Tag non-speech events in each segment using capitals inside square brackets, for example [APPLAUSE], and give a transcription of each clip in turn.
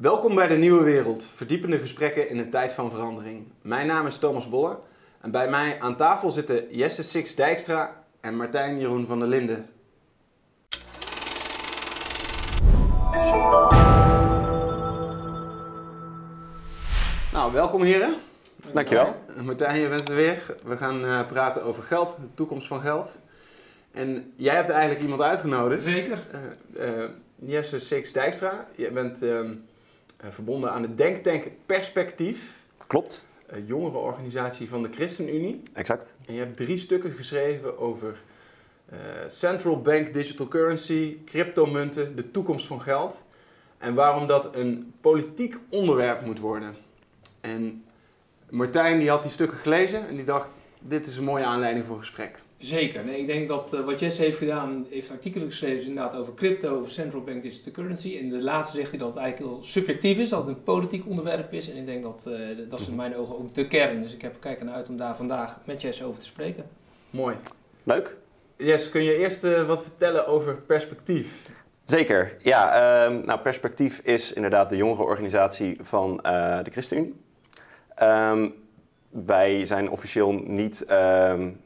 Welkom bij de Nieuwe Wereld, verdiepende gesprekken in een tijd van verandering. Mijn naam is Thomas Bolle en bij mij aan tafel zitten Jesse Six Dijkstra en Martijn Jeroen van der Linden. Nou, welkom heren. Dankjewel. Martijn, je bent er weer. We gaan uh, praten over geld, de toekomst van geld. En jij hebt eigenlijk iemand uitgenodigd. Zeker. Uh, uh, Jesse Six Dijkstra. Je bent ehm, verbonden aan de Denktank Perspectief. Klopt. Een jongere organisatie van de ChristenUnie. Exact. En je hebt drie stukken geschreven over central bank digital currency, cryptomunten, de toekomst van geld. En waarom dat een politiek onderwerp moet worden. En Martijn die had die stukken gelezen en die dacht, dit is een mooie aanleiding voor gesprek. Zeker. Nee, ik denk dat uh, wat Jesse heeft gedaan, heeft artikelen geschreven inderdaad over crypto, over central bank digital currency. En de laatste zegt hij dat het eigenlijk heel subjectief is, dat het een politiek onderwerp is. En ik denk dat uh, dat is in mijn ogen ook de kern. Dus ik heb er kijken naar uit om daar vandaag met Jesse over te spreken. Mooi. Leuk. Jess, kun je eerst uh, wat vertellen over perspectief? Zeker. Ja, uh, nou, Perspectief is inderdaad de jongere organisatie van de ChristenUnie. Um, wij zijn officieel niet um,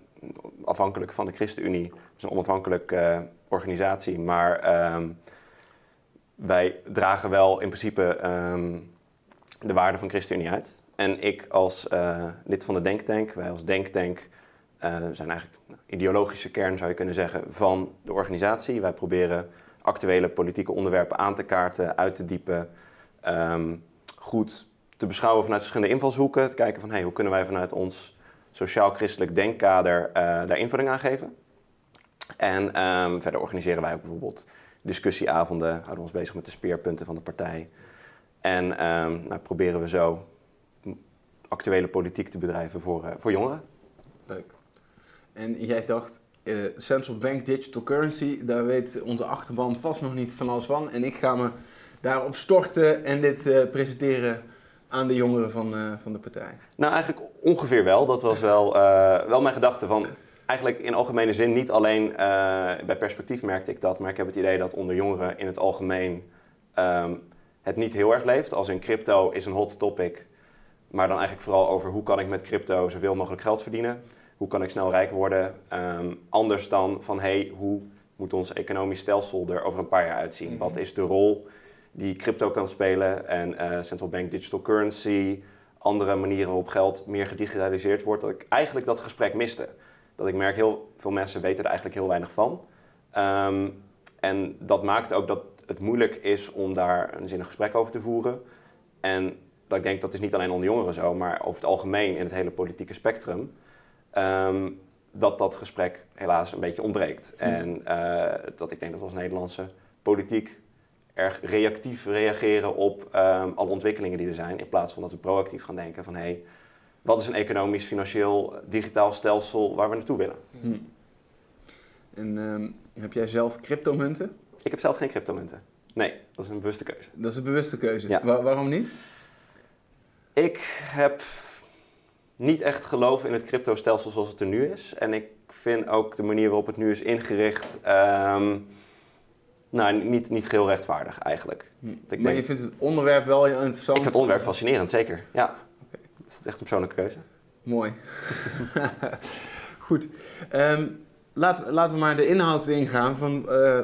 afhankelijk van de ChristenUnie. Het is een onafhankelijke uh, organisatie, maar um, wij dragen wel in principe de waarden van ChristenUnie uit. En ik als uh, lid van de Denktank, wij als Denktank uh, zijn eigenlijk de ideologische kern, zou je kunnen zeggen, van de organisatie. Wij proberen actuele politieke onderwerpen aan te kaarten, uit te diepen, goed te beschouwen vanuit verschillende invalshoeken. Te kijken van hey, hoe kunnen wij vanuit ons sociaal-christelijk denkkader uh, daar invulling aan geven. En um, verder organiseren wij ook bijvoorbeeld discussieavonden, houden we ons bezig met de speerpunten van de partij. En um, nou, proberen we zo actuele politiek te bedrijven voor, uh, voor jongeren. Leuk. En jij dacht, central bank digital currency, daar weet onze achterban vast nog niet van alles van. En ik ga me daarop storten en dit presenteren aan de jongeren van, uh, van de partij? Nou, eigenlijk ongeveer wel. Dat was wel, uh, wel mijn gedachte van... Eigenlijk in algemene zin, niet alleen uh, bij perspectief merkte ik dat... maar ik heb het idee dat onder jongeren in het algemeen um, het niet heel erg leeft. Als in crypto is een hot topic... maar dan eigenlijk vooral over hoe kan ik met crypto zoveel mogelijk geld verdienen... hoe kan ik snel rijk worden. Um, anders dan van, hey, hoe moet ons economisch stelsel er over een paar jaar uitzien? Mm -hmm. Wat is de rol die crypto kan spelen en uh, central bank digital currency, andere manieren waarop geld meer gedigitaliseerd wordt, dat ik eigenlijk dat gesprek miste. Dat ik merk, heel veel mensen weten er eigenlijk heel weinig van. Um, en dat maakt ook dat het moeilijk is om daar een zinnig gesprek over te voeren. En dat ik denk dat is niet alleen onder jongeren zo, maar over het algemeen in het hele politieke spectrum. Um, dat dat gesprek helaas een beetje ontbreekt. Mm. En uh, dat ik denk dat we als Nederlandse politiek erg reactief reageren op um, alle ontwikkelingen die er zijn, in plaats van dat we proactief gaan denken van hé, hey, wat is een economisch, financieel, digitaal stelsel waar we naartoe willen. Hm. En um, heb jij zelf cryptomunten? Ik heb zelf geen cryptomunten. Nee, dat is een bewuste keuze. Dat is een bewuste keuze. Ja. Waarom niet? Ik heb niet echt geloof in het cryptostelsel zoals het er nu is. En ik vind ook de manier waarop het nu is ingericht. Um, nou, niet, niet geheel rechtvaardig eigenlijk. Hm. Ik maar denk, je vindt het onderwerp wel interessant? Ik vind het onderwerp fascinerend, zeker. Ja. Okay. Dat is echt een persoonlijke keuze. Mooi. [LAUGHS] Goed. Um, laten, laten we maar de inhoud ingaan van uh,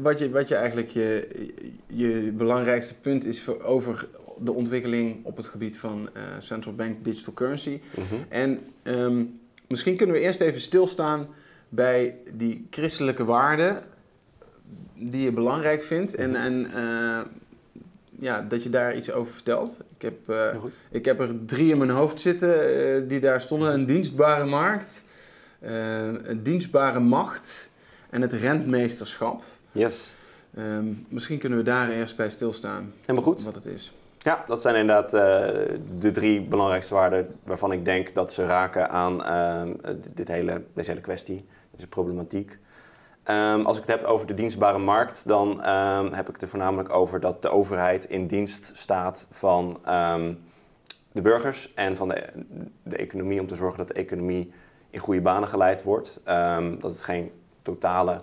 wat, je, wat je eigenlijk je, je belangrijkste punt is voor, over de ontwikkeling op het gebied van uh, central bank digital currency. Mhm. Mm -hmm. En um, misschien kunnen we eerst even stilstaan bij die christelijke waarden die je belangrijk vindt en, Mhm. en uh, ja, dat je daar iets over vertelt. Ik heb, uh, ik heb er drie in mijn hoofd zitten uh, die daar stonden. Een dienstbare markt, een dienstbare macht en het rentmeesterschap. Yes. Um, misschien kunnen we daar eerst bij stilstaan. Helemaal goed. Wat het is. Ja, dat zijn inderdaad de drie belangrijkste waarden waarvan ik denk dat ze raken aan dit hele, deze hele kwestie, deze problematiek. Um, als ik het heb over de dienstbare markt, dan um, heb ik het er voornamelijk over dat de overheid in dienst staat van um, de burgers en van de, de, economie om te zorgen dat de economie in goede banen geleid wordt. dat het geen totale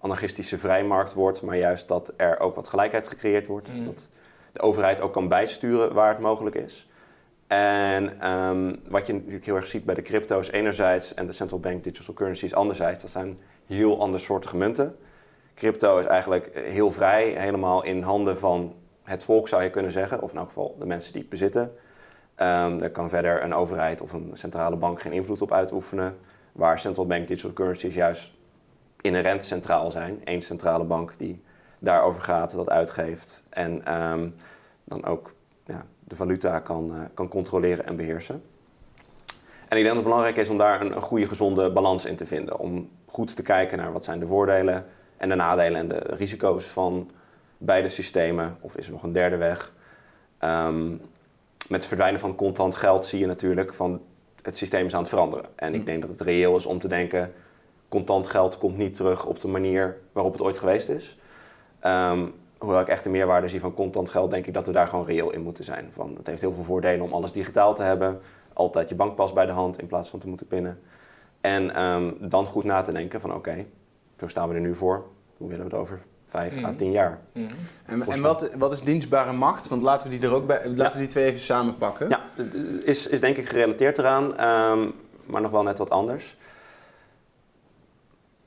anarchistische vrijmarkt wordt, maar juist dat er ook wat gelijkheid gecreëerd wordt. Mm. Dat de overheid ook kan bijsturen waar het mogelijk is. En ehm, wat je natuurlijk heel erg ziet bij de crypto's enerzijds en de central bank digital currencies anderzijds, dat zijn heel andere soorten munten. Crypto is eigenlijk heel vrij, helemaal in handen van het volk zou je kunnen zeggen, of in elk geval de mensen die het bezitten. Um, daar kan verder een overheid of een centrale bank geen invloed op uitoefenen, waar central bank digital currencies juist inherent centraal zijn. Eén centrale bank die daarover gaat, dat uitgeeft en ehm, dan ook de valuta kan, uh, kan controleren en beheersen. En ik denk dat het belangrijk is om daar een, een, goede, gezonde balans in te vinden. Om goed te kijken naar wat zijn de voordelen en de nadelen en de risico's van beide systemen. Of is er nog een derde weg? Um, met het verdwijnen van contant geld zie je natuurlijk van het systeem is aan het veranderen. En ik denk dat het reëel is om te denken, contant geld komt niet terug op de manier waarop het ooit geweest is. Um, hoewel ik echt de meerwaarde zie van contant geld, denk ik dat we daar gewoon reëel in moeten zijn. Van, het heeft heel veel voordelen om alles digitaal te hebben. Altijd je bankpas bij de hand in plaats van te moeten pinnen. En um, dan goed na te denken van oké, okay, zo staan we er nu voor. Hoe willen we het over vijf mm. à tien jaar? Mm. En, en wat, wat, is dienstbare macht? Want laten we die er ook bij, laten we die twee even samen pakken. Ja, is, is denk ik gerelateerd eraan, um, maar nog wel net wat anders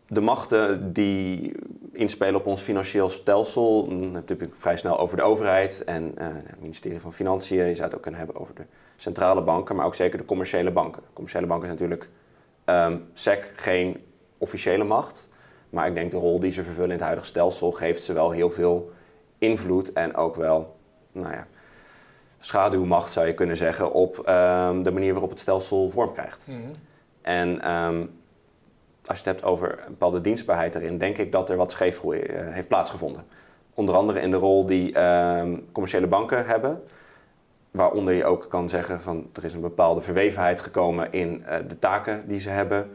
de machten die inspelen op ons financieel stelsel, dan heb ik vrij snel over de overheid en uh, het ministerie van Financiën. Je zou het ook kunnen hebben over de centrale banken, maar ook zeker de commerciële banken. De commerciële banken is natuurlijk um, SEC geen officiële macht, maar ik denk de rol die ze vervullen in het huidige stelsel geeft ze wel heel veel invloed en ook wel, nou ja, schaduwmacht zou je kunnen zeggen op um, de manier waarop het stelsel vorm krijgt. Mm -hmm. En um, als je het hebt over een bepaalde dienstbaarheid erin, denk ik dat er wat scheefgroei uh, heeft plaatsgevonden. Onder andere in de rol die uh, commerciële banken hebben. Waaronder je ook kan zeggen van er is een bepaalde verwevenheid gekomen in uh, de taken die ze hebben.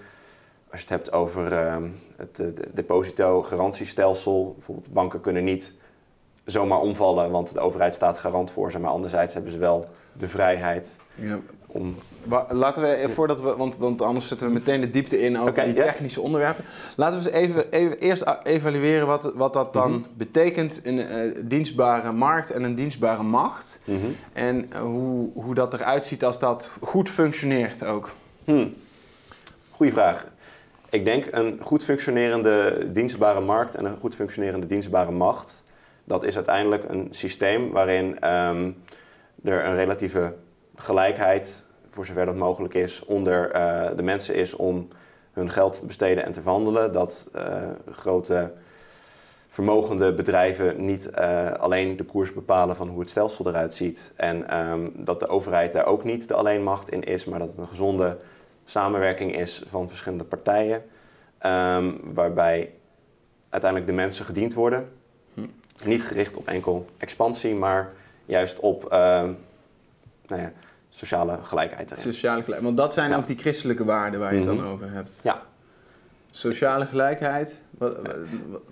Als je het hebt over uh, het deposito-garantiestelsel, bijvoorbeeld banken kunnen niet zomaar omvallen, want de overheid staat garant voor ze. Maar anderzijds hebben ze wel de vrijheid ja. om... Laten we, voordat we, want, want anders zetten we meteen de diepte in over okay, die technische yeah. onderwerpen. Laten we eens even, even eerst evalueren wat, wat dat dan mm -hmm. betekent. Een uh, dienstbare markt en een dienstbare macht. Mm -hmm. En uh, hoe, hoe dat eruit ziet als dat goed functioneert ook. Hmm. Goeie vraag. Ik denk een goed functionerende dienstbare markt en een goed functionerende dienstbare macht... dat is uiteindelijk een systeem waarin... Um, er een relatieve gelijkheid, voor zover dat mogelijk is, onder uh, de mensen is om hun geld te besteden en te verhandelen. Dat uh, grote vermogende bedrijven niet uh, alleen de koers bepalen van hoe het stelsel eruit ziet. En um, dat de overheid daar ook niet de alleenmacht in is, maar dat het een gezonde samenwerking is van verschillende partijen. Um, waarbij uiteindelijk de mensen gediend worden. Hm. Niet gericht op enkel expansie, maar juist op uh, nou ja, sociale gelijkheid. Erin. Sociale gelijkheid, want dat zijn ja. ook die christelijke waarden waar je het mm -hmm. dan over hebt. Ja. Sociale gelijkheid, wat,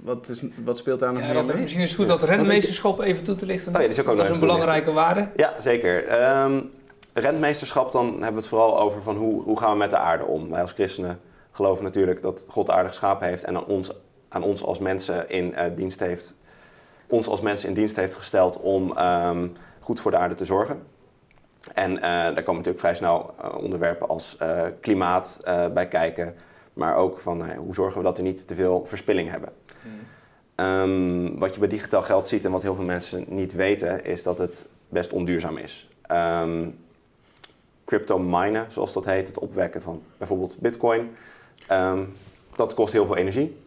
wat, is, wat speelt daar nog ja, mee? Misschien is het goed dat rentmeesterschap even toe te lichten. Oh ja, dat is, ook dat is een belangrijke waarde. Ja, zeker. Um, rentmeesterschap, dan hebben we het vooral over van hoe, hoe gaan we met de aarde om. Wij als christenen geloven natuurlijk dat God de aarde geschapen heeft en aan ons, aan ons als mensen in uh, dienst heeft ons als mensen in dienst heeft gesteld om um, goed voor de aarde te zorgen. En uh, daar komen natuurlijk vrij snel uh, onderwerpen als uh, klimaat bij kijken. Maar ook van hoe zorgen we dat we niet te veel verspilling hebben. Mm. Um, wat je bij digitaal geld ziet en wat heel veel mensen niet weten, is dat het best onduurzaam is. Um, crypto minen, zoals dat heet, het opwekken van bijvoorbeeld bitcoin, um, dat kost heel veel energie.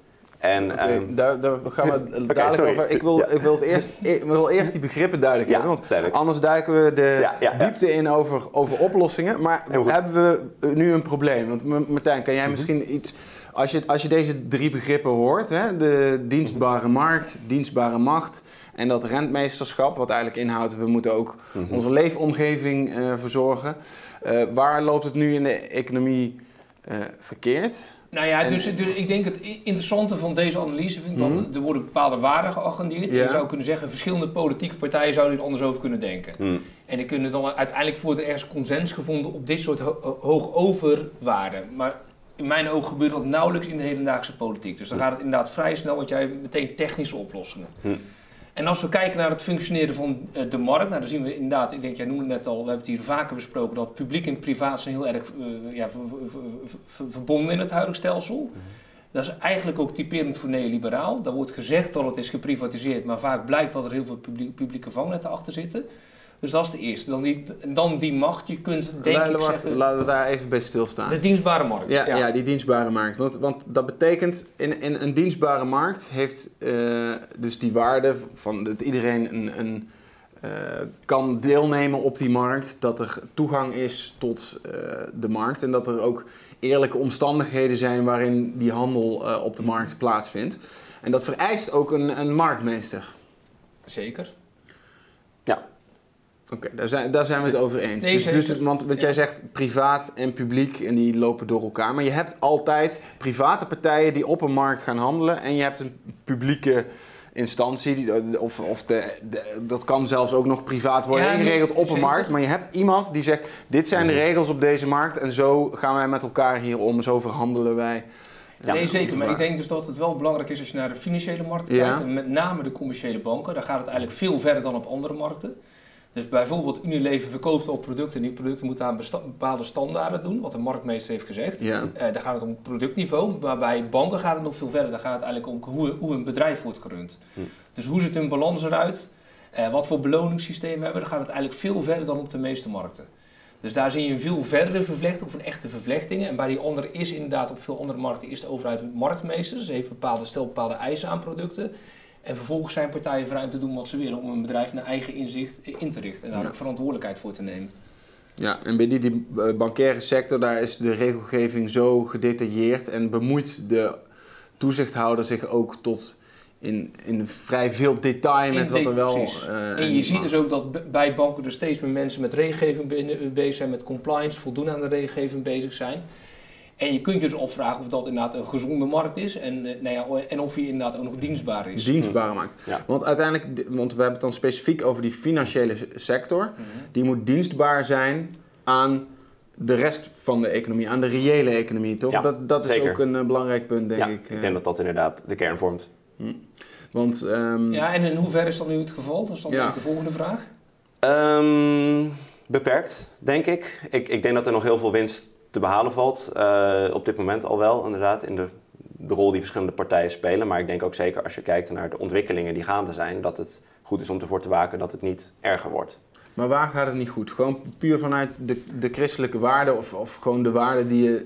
En, okay, um, daar, daar, gaan we [LAUGHS] dadelijk over. Ik wil, ja. ik, wil het eerst, ik wil eerst die begrippen duidelijk ja, hebben. Want duidelijk. anders duiken we de ja, diepte in over, over oplossingen. Maar hebben we nu een probleem? Want Martijn, kan jij mm -hmm. misschien iets. Als je, als je deze drie begrippen hoort, hè, de dienstbare markt, dienstbare macht en dat rentmeesterschap, wat eigenlijk inhoudt, we moeten ook mm -hmm. onze leefomgeving uh, verzorgen. Uh, waar loopt het nu in de economie uh, verkeerd? Nou ja, dus, dus ik denk het interessante van deze analyse vind ik mm dat er worden bepaalde waarden geagendeerd. Ja. En je zou kunnen zeggen, verschillende politieke partijen zouden er anders over kunnen denken. Mm. En dan kunnen dan uiteindelijk wordt er ergens consens gevonden op dit soort ho hoogoverwaarden. Maar in mijn ogen gebeurt dat nauwelijks in de hedendaagse politiek. Dus dan gaat het inderdaad vrij snel, want jij meteen technische oplossingen. Mm. En als we kijken naar het functioneren van eh, de markt, nou, dan zien we inderdaad, ik denk, jij noemde het net al, we hebben het hier vaker besproken, dat publiek en privaat zijn heel erg uh, ja, verbonden in het huidige stelsel. Mhm. Dat is eigenlijk ook typerend voor neoliberaal. Daar wordt gezegd dat het is geprivatiseerd, maar vaak blijkt dat er heel veel publieke vangnetten achter zitten. Dus dat is de eerste. Dan die, dan die macht. Je kunt denk laten, ik zeggen... Laten we daar even bij stilstaan. De dienstbare markt. Ja, ja. die dienstbare markt. Want, want dat betekent, in, in een dienstbare markt heeft uh, dus die waarde van dat iedereen een, een uh, kan deelnemen op die markt. Dat er toegang is tot uh, de markt. En dat er ook eerlijke omstandigheden zijn waarin die handel op de markt plaatsvindt. En dat vereist ook een, een marktmeester. Zeker. Ja, Oké, daar, zijn, daar zijn we het over eens. dus, dus, want wat jij zegt, privaat en publiek, en die lopen door elkaar. Maar je hebt altijd private partijen die op een markt gaan handelen. En je hebt een publieke instantie, die, of, of de, dat kan zelfs ook nog privaat worden ingeregeld op een markt. Maar je hebt iemand die zegt, dit zijn de regels op deze markt en zo gaan wij met elkaar hier om, zo verhandelen wij. Ja, nee, zeker. Maar ik denk dus dat het wel belangrijk is als je naar de financiële markt kijkt. En met name de commerciële banken. Daar gaat het eigenlijk veel verder dan op andere markten. Dus bijvoorbeeld Unilever verkoopt op producten en die producten moeten aan bepaalde standaarden doen, wat de marktmeester heeft gezegd. Ja. Uh, daar gaat het om productniveau, maar bij banken gaat het nog veel verder. Daar gaat het eigenlijk om hoe, hoe een bedrijf wordt gerund. Hm. Dus hoe ziet hun balans eruit, uh, wat voor beloningssysteem hebben, dan gaat het eigenlijk veel verder dan op de meeste markten. Dus daar zie je een veel verdere vervlechting, of een echte vervlechtingen. En bij die andere is inderdaad op veel andere markten is de overheid marktmeester. Ze heeft bepaalde, stel bepaalde eisen aan producten. En vervolgens zijn partijen vrij om te doen wat ze willen om een bedrijf naar eigen inzicht in te richten en daar ook verantwoordelijkheid voor te nemen. Ja, en bij die, die eh, bankaire sector, daar is de regelgeving zo gedetailleerd en bemoeit de toezichthouder zich ook tot in, in vrij veel detail met wat er wel. Uh, en je ziet dus ook dat bij banken er steeds meer mensen met regelgeving bezig zijn, met compliance, voldoen aan de regelgeving bezig zijn. En je kunt je dus afvragen of dat inderdaad een gezonde markt is en, eh, nou ja, en of hij inderdaad ook nog dienstbaar is. Dienstbare markt. Want uiteindelijk, want we hebben het dan specifiek over die financiële sector. Mhm. Die moet dienstbaar zijn aan de rest van de economie, aan de reële economie, toch? dat dat is ook een eh, belangrijk punt, denk ja, ik. Ik denk dat dat inderdaad de kern vormt. Hm. Want, um... Ja, en in hoeverre is dat nu het geval? Dat is dan ja. de volgende vraag. Um, beperkt, denk ik. ik. Ik denk dat er nog heel veel winst te behalen valt. Uh, op dit moment al wel, inderdaad, in de, de, rol die verschillende partijen spelen. Maar ik denk ook zeker als je kijkt naar de ontwikkelingen die gaande zijn, dat het goed is om ervoor te waken dat het niet erger wordt. Maar waar gaat het niet goed? Gewoon puur vanuit de, de christelijke waarden of, of gewoon de waarden die je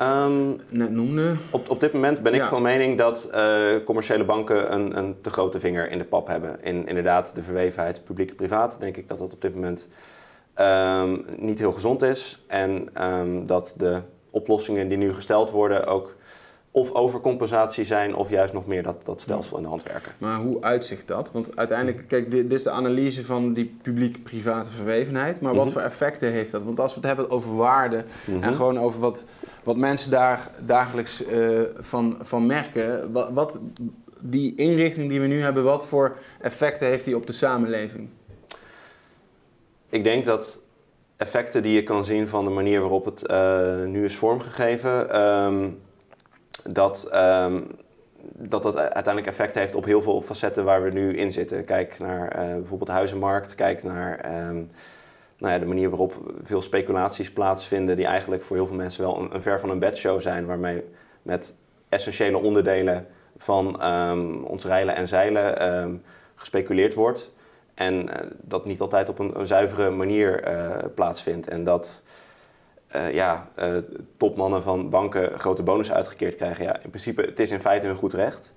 um, net noemde? Op, op dit moment ben ik van mening dat uh, commerciële banken een, een te grote vinger in de pap hebben. In inderdaad de verwevenheid publiek-privaat denk ik dat dat op dit moment um, niet heel gezond is. En um, dat de oplossingen die nu gesteld worden ook of overcompensatie zijn of juist nog meer dat, dat stelsel in de hand werken. Maar hoe uitzicht dat? Want uiteindelijk, kijk, dit, is de analyse van die publiek-private verwevenheid. Maar wat mhm. voor effecten heeft dat? Want als we het hebben over waarde en mhm. gewoon over wat, wat mensen daar dagelijks uh, van, van merken. Wat, wat die inrichting die we nu hebben, wat voor effecten heeft die op de samenleving? Ik denk dat effecten die je kan zien van de manier waarop het uh, nu is vormgegeven, um, dat, um, dat dat uiteindelijk effect heeft op heel veel facetten waar we nu in zitten. Kijk naar uh, bijvoorbeeld de huizenmarkt, kijk naar um, nou ja, de manier waarop veel speculaties plaatsvinden, die eigenlijk voor heel veel mensen wel een, een ver van een bedshow zijn, waarmee met essentiële onderdelen van ons rijlen en zeilen gespeculeerd wordt. En uh, dat niet altijd op een, zuivere manier uh, plaatsvindt. En dat uh, ja, topmannen van banken grote bonus uitgekeerd krijgen. Ja, in principe, het is in feite hun goed recht.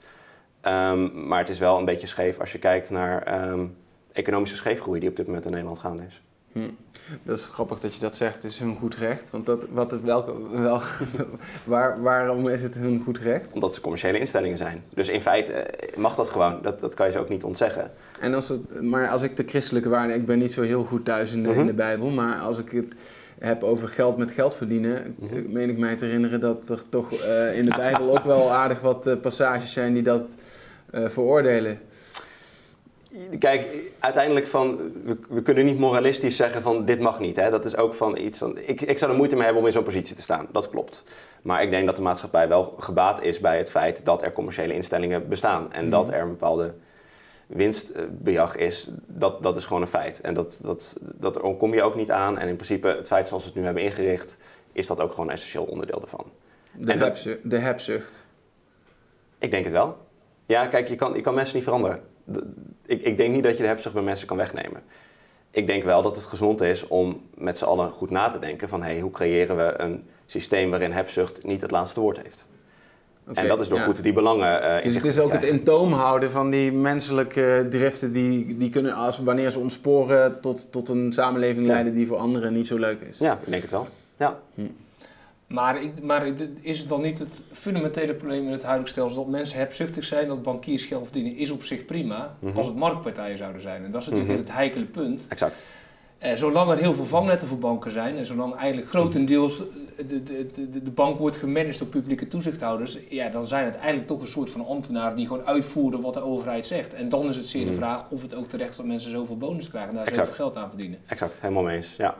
Um, maar het is wel een beetje scheef als je kijkt naar um, economische scheefgroei die op dit moment in Nederland gaande is. Hm. Dat is grappig dat je dat zegt, het is hun goed recht. Want dat, wat het, welke, wel, [LAUGHS] waar, waarom is het hun goed recht? Omdat ze commerciële instellingen zijn. Dus in feite eh, mag dat gewoon, dat, dat kan je ze ook niet ontzeggen. En als het, maar als ik de christelijke waarden, ik ben niet zo heel goed thuis in de, in de mhm. Bijbel, maar als ik het heb over geld met geld verdienen, mm meen ik mij te herinneren dat er toch uh, in de [LAUGHS] Bijbel ook wel aardig wat uh, passages zijn die dat veroordelen. Kijk, uiteindelijk van, we, we, kunnen niet moralistisch zeggen van dit mag niet. Hè? Dat is ook van iets van, ik, ik zou er moeite mee hebben om in zo'n positie te staan. Dat klopt. Maar ik denk dat de maatschappij wel gebaat is bij het feit dat er commerciële instellingen bestaan. En dat mhm. er een bepaalde winstbejag is, dat, dat is gewoon een feit. En dat, dat, dat kom je ook niet aan. En in principe, het feit zoals we het nu hebben ingericht, is dat ook gewoon een essentieel onderdeel ervan. De, hebzucht, de hebzucht. Ik denk het wel. Ja, kijk, je kan, je kan mensen niet veranderen. Ik, ik denk niet dat je de hebzucht bij mensen kan wegnemen. Ik denk wel dat het gezond is om met z'n allen goed na te denken van hey, hoe creëren we een systeem waarin hebzucht niet het laatste woord heeft. en dat is door goed die belangen uh, Dus het is ook het in toom houden van die menselijke driften die, die kunnen als, wanneer ze ontsporen tot, tot een samenleving leiden die voor anderen niet zo leuk is. Ja, ik denk het wel. Ja. Hm. Maar, maar is het dan niet het fundamentele probleem in het huidige stelsel dat mensen hebzuchtig zijn, dat bankiers geld verdienen, is op zich prima, mhm. als het marktpartijen zouden zijn. En dat is natuurlijk mm het heikele punt. Exact. Eh, zolang er heel veel vangnetten voor banken zijn en zolang eigenlijk grotendeels de, de, de, de, bank wordt gemanaged door publieke toezichthouders, ja, dan zijn het eigenlijk toch een soort van ambtenaren die gewoon uitvoeren wat de overheid zegt. En dan is het zeer de mhm. vraag of het ook terecht is dat mensen zoveel bonus krijgen en daar zoveel geld aan verdienen. Exact, helemaal mee eens. Ja.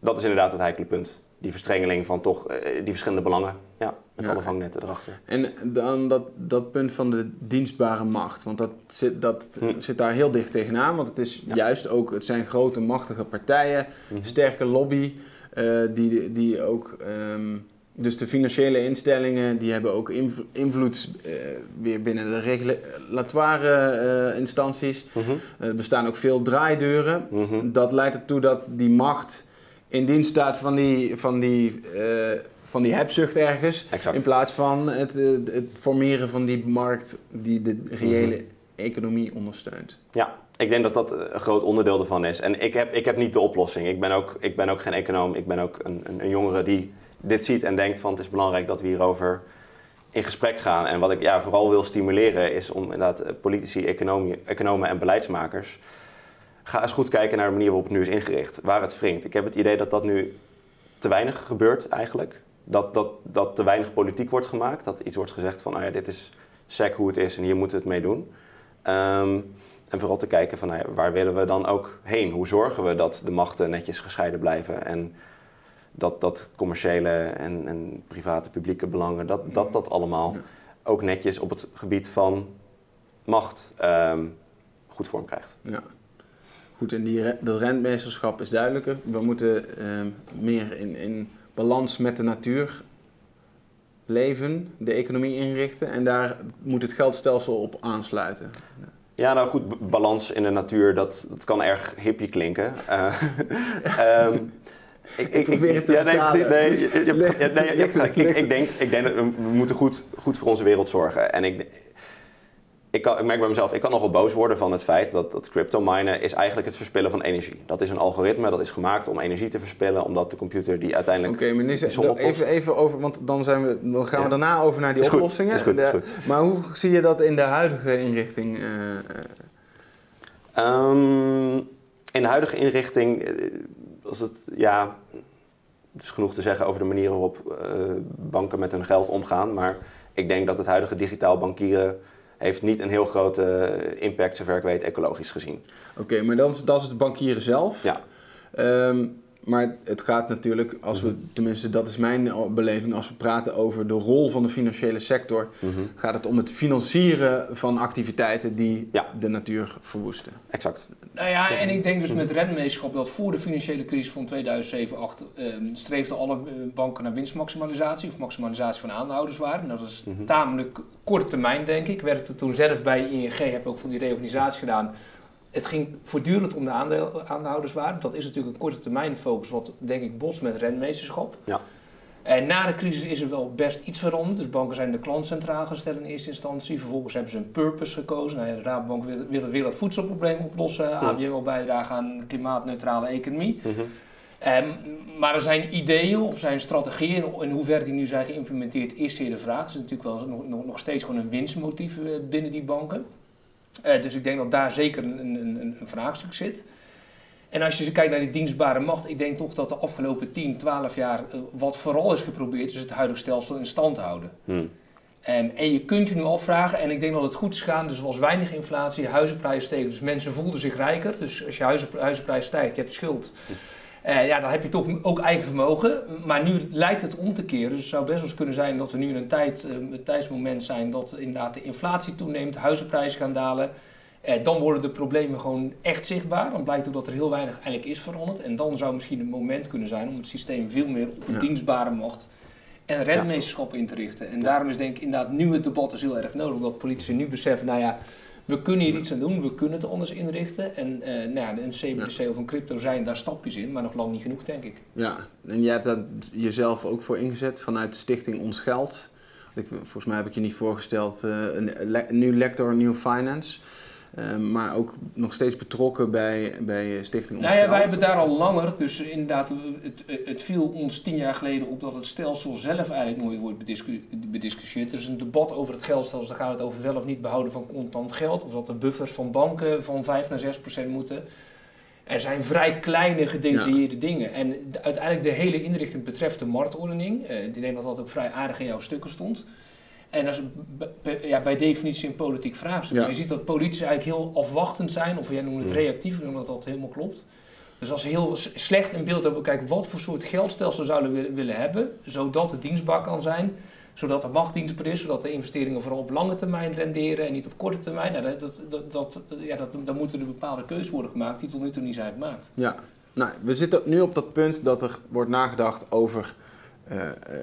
Dat is inderdaad het heikele punt die verstrengeling van toch eh, die verschillende belangen. Ja, met alle vangnetten erachter. En dan dat, dat punt van de dienstbare macht. Want dat zit, dat hm. zit daar heel dicht tegenaan. Want het is juist ook, het zijn grote machtige partijen, mhm. sterke lobby, uh, die, die ook. Um, dus de financiële instellingen die hebben ook invloed uh, weer binnen de regulatoire uh, instanties. Mhm. er bestaan ook veel draaideuren. Mhm. Dat leidt ertoe dat die macht in dienst staat van die, van die, uh, van die hebzucht ergens. In plaats van het, het formeren van die markt die de reële mhm. economie ondersteunt. Ja, ik denk dat dat een groot onderdeel ervan is. En ik heb, ik heb niet de oplossing. Ik ben ook, ik ben ook geen econoom. Ik ben ook een, een, een jongere die dit ziet en denkt van het is belangrijk dat we hierover in gesprek gaan. En wat ik ja, vooral wil stimuleren is om inderdaad eh, politici, economen en beleidsmakers ga eens goed kijken naar de manier waarop het nu is ingericht, waar het wringt. Ik heb het idee dat dat nu te weinig gebeurt eigenlijk. Dat, dat, dat te weinig politiek wordt gemaakt. Dat iets wordt gezegd van, nou ja, dit is sec hoe het is en hier moeten we het mee doen. Ehm, en vooral te kijken van, nou ja, waar willen we dan ook heen? Hoe zorgen we dat de machten netjes gescheiden blijven? En dat, dat commerciële en, en private publieke belangen, dat dat, dat allemaal ook netjes op het gebied van macht um, goed vorm krijgt. Ja. Goed, en die, dat rentmeesterschap is duidelijker. We moeten ehm, meer in, in balans met de natuur leven, de economie inrichten en daar moet het geldstelsel op aansluiten. Ja, nou goed, balans in de natuur, dat, dat kan erg hippie klinken. [LAUGHS] Uh, ik, ik, probeer het te ja, nee, nee, ik, denk, ik denk dat we moeten goed, goed voor onze wereld zorgen. En ik, ik, kan, ik merk bij mezelf, ik kan nogal boos worden van het feit dat, dat crypto minen is eigenlijk het verspillen van energie. Dat is een algoritme, dat is gemaakt om energie te verspillen, omdat de computer die uiteindelijk. Oké, okay, meneer, even, even over, want dan, zijn we, dan gaan we daarna over naar die is oplossingen. Goed, is goed, Maar hoe zie je dat in de huidige inrichting? Um, in de huidige inrichting, als het, ja, het is genoeg te zeggen over de manier waarop uh, banken met hun geld omgaan, maar ik denk dat het huidige digitaal bankieren heeft niet een heel grote impact, zover ik weet, ecologisch gezien. Oké, maar dat is, dat is het bankieren zelf. Ja. Ehm, maar het gaat natuurlijk, als we, mhm. tenminste dat is mijn beleving, als we praten over de rol van de financiële sector, mhm. gaat het om het financieren van activiteiten die de natuur verwoesten. Exact. Nou ja, en ik denk dus met rentmeesterschap dat voor de financiële crisis van 2007-2008 um, streefden alle eh, banken naar winstmaximalisatie of maximalisatie van aandeelhouderswaarde. Dat is mm tamelijk korte termijn, denk ik. Ik werkte toen zelf bij ING, heb ook van die reorganisatie gedaan het ging voortdurend om de aandeel, aandeelhouderswaarde. Dat is natuurlijk een korte termijn focus, wat denk ik bos met rentmeesterschap. Ja. En na de crisis is er wel best iets veranderd. Dus banken zijn de klant centraal gesteld in eerste instantie. Vervolgens hebben ze een purpose gekozen. Nou ja, de Rabobank wil, wil het wereldvoedselprobleem oplossen. Ja. ABN wil bijdragen aan een klimaatneutrale economie. Mm maar er zijn ideeën of zijn strategieën, in hoeverre die nu zijn geïmplementeerd, is hier de vraag. Het is natuurlijk wel nog, nog steeds gewoon een winstmotief eh, binnen die banken. Uh, dus ik denk dat daar zeker een, een, een, een vraagstuk zit. En als je kijkt naar die dienstbare macht, ik denk toch dat de afgelopen 10, 12 jaar uh, wat vooral is geprobeerd, is het huidige stelsel in stand houden. Hmm. Um, en je kunt je nu afvragen, en ik denk dat het goed is gaan, dus er was weinig inflatie, huizenprijzen stegen, dus mensen voelden zich rijker. Dus als je huizen, huizenprijs stijgt, je hebt schuld. Uh, ja, dan heb je toch ook eigen vermogen. Maar nu lijkt het om te keren. Dus het zou best wel eens kunnen zijn dat we nu in een, tijd, een tijdsmoment zijn dat inderdaad de inflatie toeneemt, huizenprijzen gaan dalen. Eh, dan worden de problemen gewoon echt zichtbaar. Dan blijkt ook dat er heel weinig eigenlijk is veranderd. En dan zou misschien een moment kunnen zijn om het systeem veel meer op een Ja. dienstbare macht en rentmeesterschap in te richten. En daarom is denk ik inderdaad nu het debat is heel erg nodig. Dat politici nu beseffen, nou ja, we kunnen hier iets aan doen. We kunnen het anders inrichten. En eh, nou ja, een CBDC of een crypto zijn daar stapjes in, maar nog lang niet genoeg denk ik. Ja, en jij hebt daar jezelf ook voor ingezet vanuit de stichting Ons Geld. Ik, volgens mij heb ik je niet voorgesteld, eh, een, le- een nieuw lector New Finance. Eh, maar ook nog steeds betrokken bij, bij Stichting Ons Nou ja, wij hebben daar al langer, dus inderdaad, het, het viel ons tien jaar geleden op dat het stelsel zelf eigenlijk nooit wordt bediscu- bediscussieerd. Er is een debat over het geldstelsel, dan gaat het over wel of niet behouden van contant geld, of dat de buffers van banken van 5 naar 6 procent moeten. Er zijn vrij kleine gedetailleerde dingen. En de- uiteindelijk de hele inrichting betreft de marktordening. Eh, ik denk dat dat ook vrij aardig in jouw stukken stond. En dat is ja, bij definitie een politiek vraagstuk. Ja. Je ziet dat politici eigenlijk heel afwachtend zijn, of jij noemt het Mm. reactief, ik denk dat dat helemaal klopt. Dus als ze heel slecht in beeld hebben, kijken wat voor soort geldstelsel zouden we willen- hebben, zodat het dienstbaar kan zijn, zodat de macht dienstbaar is, zodat de investeringen vooral op lange termijn renderen en niet op korte termijn. Nou, dat, dat, dat, dat, ja, dat, dan moeten er bepaalde keuzes worden gemaakt die tot nu toe niet zijn gemaakt. Ja, nou, we zitten nu op dat punt dat er wordt nagedacht over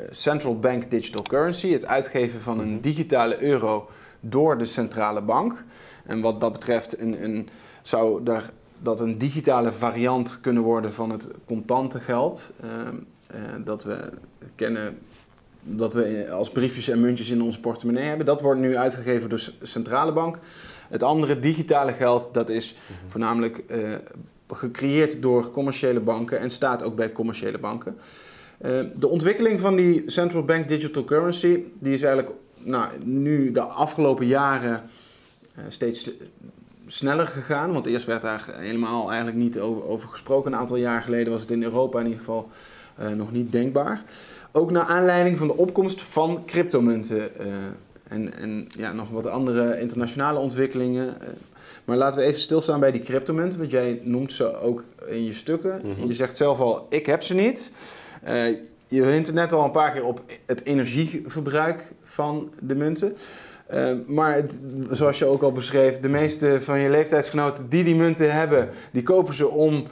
central bank digital currency, het uitgeven van een digitale euro door de centrale bank. En wat dat betreft een, een, zou daar, dat een digitale variant kunnen worden van het contante geld. ehm, eh, dat we kennen dat we als briefjes en muntjes in onze portemonnee hebben. Dat wordt nu uitgegeven door de centrale bank. Het andere digitale geld, dat is voornamelijk eh, gecreëerd door commerciële banken en staat ook bij commerciële banken. Eh, de ontwikkeling van die central bank digital currency, die is eigenlijk nou, nu de afgelopen jaren eh, steeds sneller gegaan. Want eerst werd daar helemaal eigenlijk niet over, over gesproken. Een aantal jaar geleden was het in Europa in ieder geval eh, nog niet denkbaar. Ook naar aanleiding van de opkomst van cryptomunten en, en ja, nog wat andere internationale ontwikkelingen. maar laten we even stilstaan bij die cryptomunten, want jij noemt ze ook in je stukken. Mhm. Je zegt zelf al, ik heb ze niet. Eh, je hint net al een paar keer op het energieverbruik van de munten. Eh, maar het- zoals je ook al beschreef, de meeste van je leeftijdsgenoten die die munten hebben, die kopen ze om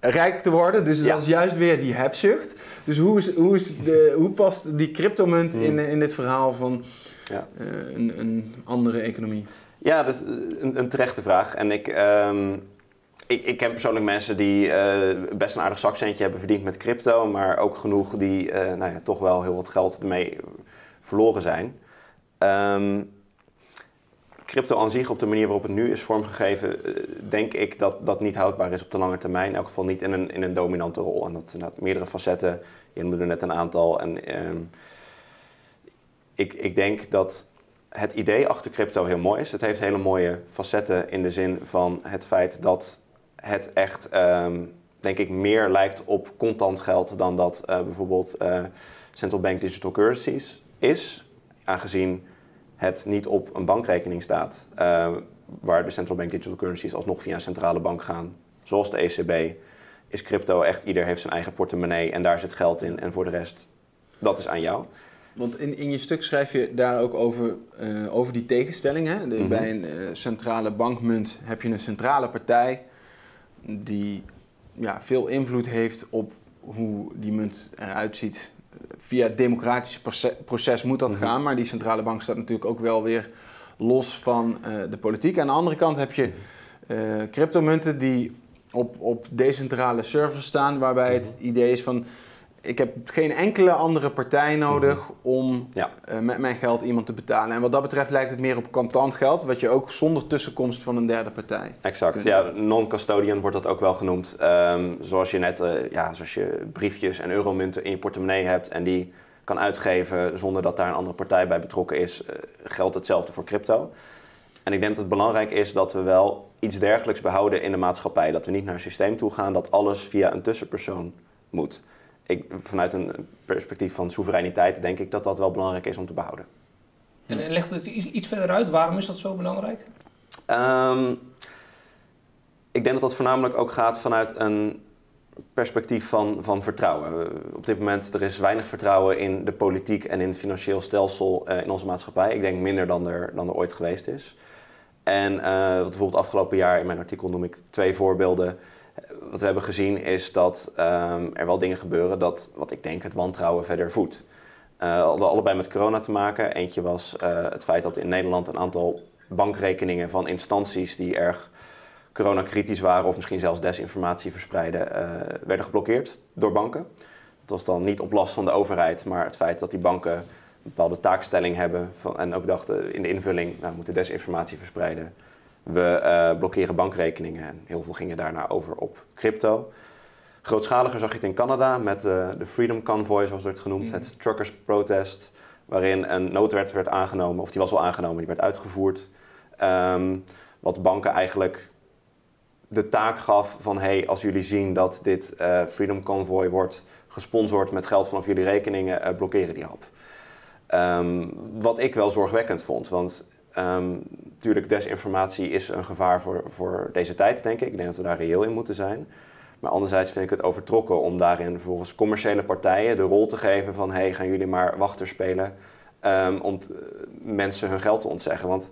rijk te worden. Dus Ja. dat is juist weer die hebzucht. Dus hoe, is, hoe, is de, hoe past die cryptomunt Hmm. in, in dit verhaal van Ja. eh, een, een andere economie? Ja, dat is een, een terechte vraag. En ik, ehm, ik, ik ken persoonlijk mensen die eh, best een aardig zakcentje hebben verdiend met crypto, maar ook genoeg die eh, nou ja, toch wel heel wat geld ermee verloren zijn. Ehm, crypto aan zich, op de manier waarop het nu is vormgegeven, eh, denk ik dat dat niet houdbaar is op de lange termijn. In elk geval niet in een, in een dominante rol. En dat inderdaad meerdere facetten. Je noemde er net een aantal. En ehm, ik, ik denk dat het idee achter crypto heel mooi is. Het heeft hele mooie facetten in de zin van het feit dat het echt, ehm, denk ik, meer lijkt op contant geld dan dat eh, bijvoorbeeld eh, central bank digital currencies is. Aangezien het niet op een bankrekening staat, eh, waar de central bank digital currencies alsnog via een centrale bank gaan, zoals de ECB, is crypto echt, ieder heeft zijn eigen portemonnee en daar zit geld in. En voor de rest, dat is aan jou. Want in, in je stuk schrijf je daar ook over, over die tegenstelling. Hè? De- Mhm. Bij een centrale bankmunt heb je een centrale partij die ja, veel invloed heeft op hoe die munt eruit ziet. Via het democratische proces, moet dat Mhm. gaan, maar die centrale bank staat natuurlijk ook wel weer los van eh, de politiek. Aan de andere kant heb je eh, cryptomunten die op, op decentrale servers staan, waarbij het idee is van ik heb geen enkele andere partij nodig om Ja. eh, met mijn geld iemand te betalen. En wat dat betreft lijkt het meer op contant geld, wat je ook zonder tussenkomst van een derde partij. Exact, ja, non-custodian wordt dat ook wel genoemd. Ehm, zoals je net, eh, ja, zoals je briefjes en euromunten in je portemonnee hebt en die kan uitgeven zonder dat daar een andere partij bij betrokken is, eh, geldt hetzelfde voor crypto. En ik denk dat het belangrijk is dat we wel iets dergelijks behouden in de maatschappij. Dat we niet naar een systeem toe gaan dat alles via een tussenpersoon moet. Ik, vanuit een perspectief van soevereiniteit denk ik dat dat wel belangrijk is om te behouden. En en legt het iets verder uit, waarom is dat zo belangrijk? Ehm, ik denk dat dat voornamelijk ook gaat vanuit een perspectief van, van vertrouwen. We- Op dit moment er is weinig vertrouwen in de politiek en in het financieel stelsel eh, in onze maatschappij. Ik denk minder dan er, dan er ooit geweest is. En uh, wat bijvoorbeeld afgelopen jaar in mijn artikel noem ik twee voorbeelden. Wat we hebben gezien is dat um, er wel dingen gebeuren dat, wat ik denk, het wantrouwen verder voedt. Uh, hadden allebei met corona te maken. Eentje was uh, het feit dat in Nederland een aantal bankrekeningen van instanties die erg coronakritisch waren of misschien zelfs desinformatie verspreiden, uh, werden geblokkeerd door banken. Dat was dan niet op last van de overheid, maar het feit dat die banken een bepaalde taakstelling hebben van, en ook dachten in de invulling, nou, we moeten desinformatie verspreiden. We uh, blokkeren bankrekeningen en heel veel gingen daarna over op crypto. Grootschaliger zag je het in Canada met uh, de Freedom Convoy, zoals werd genoemd, mm. het Truckers Protest, waarin een noodwet werd aangenomen, of die was al aangenomen, die werd uitgevoerd. Um, wat banken eigenlijk de taak gaf van hey, als jullie zien dat dit uh, Freedom Convoy wordt gesponsord met geld vanaf jullie rekeningen, uh, blokkeren die hap. Um, wat ik wel zorgwekkend vond, want natuurlijk desinformatie is een gevaar voor, voor deze tijd, denk ik. Ik denk dat we daar reëel in moeten zijn. Maar anderzijds vind ik het overtrokken om daarin volgens commerciële partijen de rol te geven van hey, gaan jullie maar wachter spelen um, om mensen hun geld te ontzeggen. Want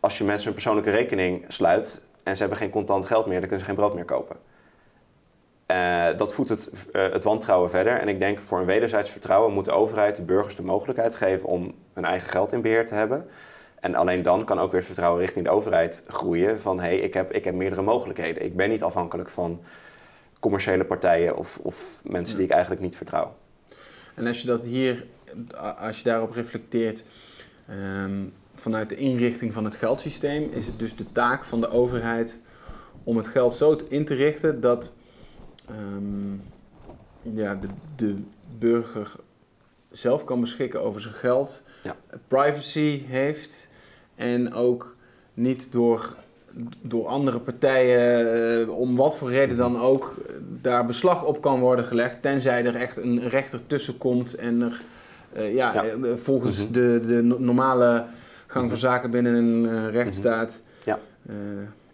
als je mensen hun persoonlijke rekening sluit, en ze hebben geen contant geld meer, dan kunnen ze geen brood meer kopen. Uh, dat voedt het, uh, het, wantrouwen verder. En ik denk voor een wederzijds vertrouwen moet de overheid de burgers de mogelijkheid geven om hun eigen geld in beheer te hebben. En alleen dan kan ook weer vertrouwen richting de overheid groeien van hé, hey, ik, heb, ik heb meerdere mogelijkheden. Ik ben niet afhankelijk van commerciële partijen of, of mensen die ik eigenlijk niet vertrouw. En als je dat hier, als je daarop reflecteert, um, vanuit de inrichting van het geldsysteem is het dus de taak van de overheid om het geld zo in te richten dat um, ja, de, de burger zelf kan beschikken over zijn geld, ja. privacy heeft en ook niet door, door andere partijen, uh, om wat voor reden dan ook, daar beslag op kan worden gelegd, tenzij er echt een rechter tussenkomt en er uh, ja, ja. Uh, volgens mm -hmm. de, de normale gang van zaken binnen een uh, rechtsstaat. Ja. Uh,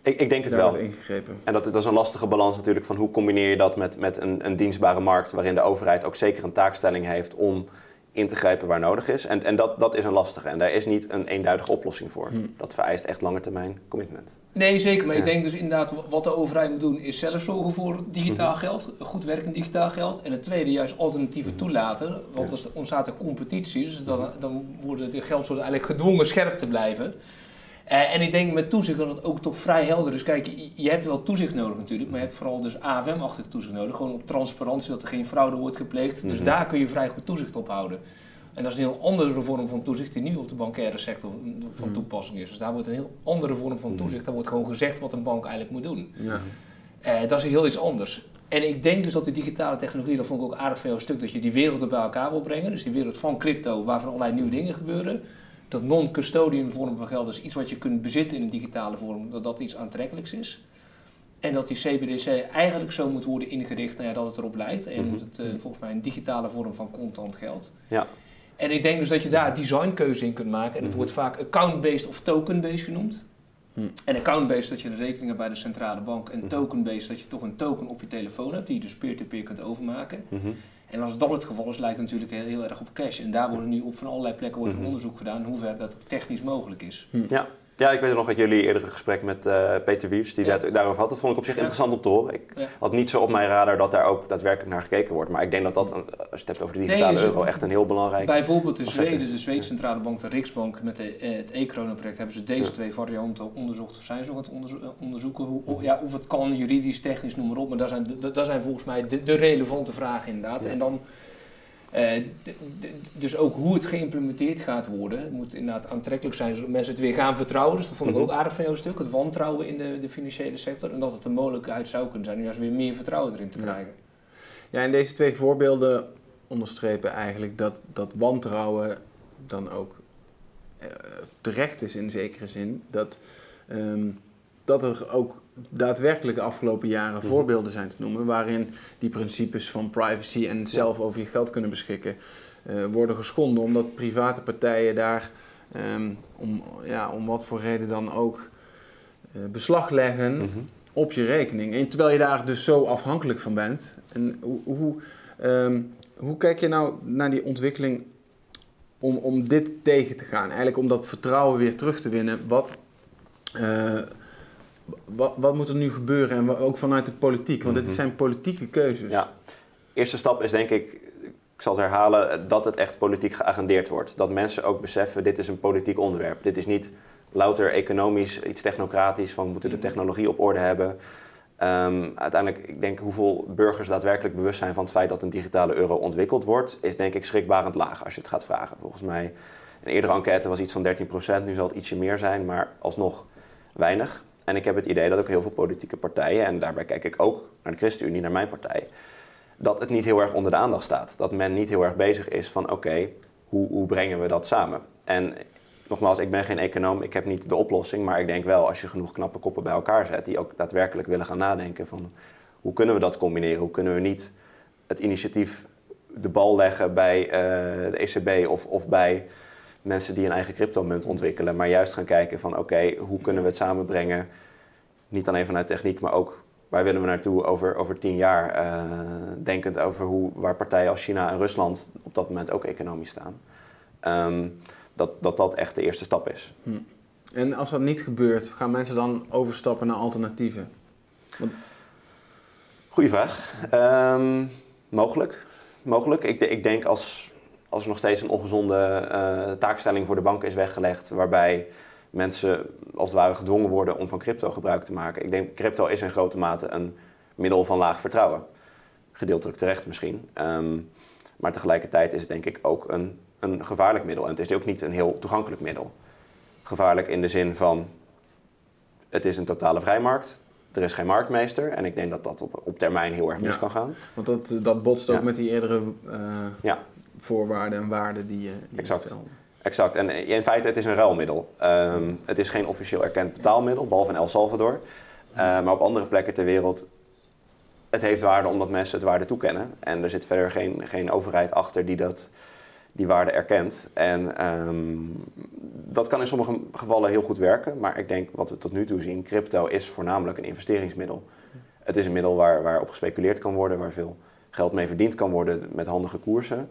ik, ik, denk het wel. Ingegrepen. En dat, dat, is een lastige balans natuurlijk van hoe combineer je dat met, met een, een dienstbare markt waarin de overheid ook zeker een taakstelling heeft om in te grijpen waar nodig is. En, en dat, dat is een lastige. En daar is niet een eenduidige oplossing voor. Hm. Dat vereist echt lange termijn commitment. Nee, zeker. Maar ja. ik denk dus inderdaad, wat de overheid moet doen, is zelf zorgen voor digitaal -hmm. geld, goed werkend digitaal geld. En het tweede, juist alternatieven -hmm. toelaten. Want ja. er ontstaat een competitie, dus dan, dan worden de geldsoorten eigenlijk gedwongen scherp te blijven. Uh, en ik denk met toezicht dat het ook toch vrij helder is. Kijk, je, hebt wel toezicht nodig natuurlijk, maar je hebt vooral dus AFM-achtig toezicht nodig. Gewoon op transparantie, dat er geen fraude wordt gepleegd. Mm -hmm. Dus daar kun je vrij goed toezicht op houden. En dat is een heel andere vorm van toezicht die nu op de bankaire sector van mm. toepassing is. Dus daar wordt een heel andere vorm van toezicht. Daar wordt gewoon gezegd wat een bank eigenlijk moet doen. Ja. Uh, dat is heel iets anders. En ik denk dus dat de digitale technologie, dat vond ik ook aardig veel stuk, dat je die werelden bij elkaar wil brengen. Dus die wereld van crypto, waarvan allerlei nieuwe dingen gebeuren. Dat non-custodian vorm van geld, dus iets wat je kunt bezitten in een digitale vorm, dat dat iets aantrekkelijks is. En dat die CBDC eigenlijk zo moet worden ingericht nou ja, dat het erop lijkt. En mm -hmm. het uh, volgens mij een digitale vorm van contant geld. Ja. En ik denk dus dat je daar designkeuze in kunt maken. En het wordt vaak account-based of token-based genoemd. Hmm. En account-based dat je de rekeningen bij de centrale bank. En token-based dat je toch een token op je telefoon hebt die je dus peer-to-peer -peer kunt overmaken. -hmm. En als dat het geval is, lijkt het natuurlijk heel, heel, erg op cash. En daar wordt nu op van allerlei plekken wordt mm -hmm. onderzoek gedaan in hoeverre dat technisch mogelijk is. Ja. Ja, ik weet nog dat jullie eerder een gesprek met uh, Peter Wiers, die ja. dat, daarover had. Dat vond ik op zich ja. interessant om te horen. Ik ja. had niet zo op mijn radar dat daar ook daadwerkelijk naar gekeken wordt. Maar ik denk dat dat, een, als je het hebt over de digitale nee, euro, echt een heel belangrijk Bijvoorbeeld in Zweden, de Zweedse Centrale Bank, de Riksbank, met de, uh, het e-krona-project, hebben ze deze twee varianten onderzocht. Of zijn ze nog aan het onderzo onderzoeken? Hoe, of, ja, of het kan, juridisch, technisch, noem maar op. Maar dat zijn, dat zijn volgens mij de, de relevante vragen inderdaad. En dan... Uh, dus ook hoe het geïmplementeerd gaat worden, moet inderdaad aantrekkelijk zijn, zodat mensen het weer gaan vertrouwen. Dus dat vond ik ook aardig van jouw stuk, het wantrouwen in de, de financiële sector. En dat het een mogelijkheid zou kunnen zijn om juist weer meer vertrouwen erin te krijgen. Ja, en deze twee voorbeelden onderstrepen eigenlijk dat, dat wantrouwen dan ook uh, terecht is in zekere zin. Dat, um, dat er ook daadwerkelijk de afgelopen jaren mm-hmm. voorbeelden zijn te noemen waarin die principes van privacy en zelf over je geld kunnen beschikken uh, worden geschonden omdat private partijen daar um, om, ja, om wat voor reden dan ook uh, beslag leggen mm-hmm. op je rekening. En terwijl je daar dus zo afhankelijk van bent. En hoe, hoe, um, hoe kijk je nou naar die ontwikkeling om, om dit tegen te gaan? Eigenlijk om dat vertrouwen weer terug te winnen. Wat Eh, wat, wat, moet er nu gebeuren en ook vanuit de politiek? Want dit mhm. zijn politieke keuzes. Ja, eerste stap is denk ik, ik zal het herhalen, dat het echt politiek geagendeerd wordt. Dat mensen ook beseffen, dit is een politiek onderwerp. Dit is niet louter economisch, iets technocratisch, van we moeten de mhm. technologie op orde hebben. Um, uiteindelijk, ik denk hoeveel burgers daadwerkelijk bewust zijn van het feit dat een digitale euro ontwikkeld wordt, is denk ik schrikbarend laag als je het gaat vragen. Volgens mij, een eerdere enquête was iets van 13%, nu zal het ietsje meer zijn, maar alsnog weinig. En ik heb het idee dat ook heel veel politieke partijen, en daarbij kijk ik ook naar de ChristenUnie, naar mijn partij, dat het niet heel erg onder de aandacht staat. Dat men niet heel erg bezig is van oké, hoe, hoe brengen we dat samen? En nogmaals, ik ben geen econoom, ik heb niet de oplossing, maar ik denk wel als je genoeg knappe koppen bij elkaar zet die ook daadwerkelijk willen gaan nadenken van hoe kunnen we dat combineren? Hoe kunnen we niet het initiatief de bal leggen bij uh, de ECB of, of bij mensen die een eigen cryptomunt ontwikkelen, maar juist gaan kijken van oké, hoe kunnen we het samenbrengen? Niet alleen vanuit techniek, maar ook waar willen we naartoe over, over tien jaar? Uh, denkend over hoe, waar partijen als China en Rusland op dat moment ook economisch staan. Um, dat, dat dat echt de eerste stap is. Hm. En als dat niet gebeurt, gaan mensen dan overstappen naar alternatieven? Want... Goeie vraag. Um, mogelijk. mogelijk. Ik, ik denk als, als er nog steeds een ongezonde uh, taakstelling voor de banken is weggelegd, waarbij mensen als het ware gedwongen worden om van crypto gebruik te maken. Ik denk crypto is in grote mate een middel van laag vertrouwen. Gedeeltelijk terecht misschien. Um, maar tegelijkertijd is het denk ik ook een een gevaarlijk middel. En het is ook niet een heel toegankelijk middel. Gevaarlijk in de zin van, het is een totale vrijmarkt. Er is geen marktmeester en ik denk dat dat op, op termijn heel erg mis kan gaan. Want dat, dat botst ook met die eerdere uh, ja. Voorwaarden en waarden die je, die exact. Exact. En in feite, het is een ruilmiddel. Um, het is geen officieel erkend betaalmiddel, behalve in El Salvador. Uh, maar op andere plekken ter wereld, het heeft waarde omdat mensen het waarde toekennen. En er zit verder geen, geen overheid achter die dat die waarde erkent. En ehm, dat kan in sommige gevallen heel goed werken, maar ik denk wat we tot nu toe zien, crypto is voornamelijk een investeringsmiddel. Het is een middel waar, waar op gespeculeerd kan worden, waar veel geld mee verdiend kan worden met handige koersen.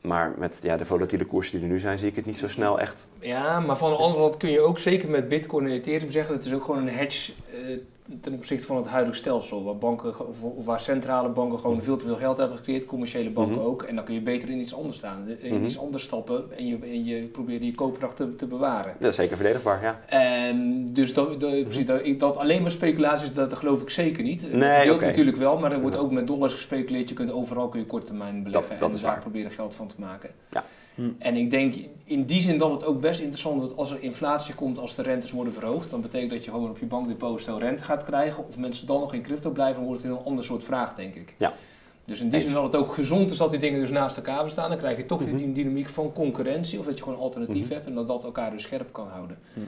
Maar met ja, de volatiele koersen die er nu zijn, zie ik het niet zo snel echt. Ja, maar van de andere kant kun je ook zeker met Bitcoin en Ethereum zeggen: het is ook gewoon een hedge uh, ten opzichte van het huidige stelsel. Waar, banken, waar centrale banken gewoon mhm. veel te veel geld hebben gecreëerd, commerciële banken mhm. ook. En dan kun je beter in iets anders staan, in mhm. iets anders stappen en je, en je probeert die koopkracht te, te bewaren. Dat is zeker verdedigbaar, ja. En dus dat, dat, dat, alleen maar speculaties, dat, dat geloof ik zeker niet. Nee, dat natuurlijk wel, maar er wordt ook met dollars gespeculeerd. Je kunt overal kun je korte termijn beleggen dat, en daar proberen geld van te maken. Ja. Hm. En ik denk in die zin dat het ook best interessant is als er inflatie komt, als de rentes worden verhoogd. Dan betekent dat je gewoon op je bankdeposito rente gaat krijgen. Of mensen dan nog in crypto blijven, dan wordt het een heel ander soort vraag, denk ik. Ja. Dus in die zin dat het ook gezond is dat die dingen dus naast elkaar bestaan. Dan krijg je toch mm die dynamiek van concurrentie. Of dat je gewoon alternatief mhm. hebt en dat dat elkaar dus scherp kan houden. Hm.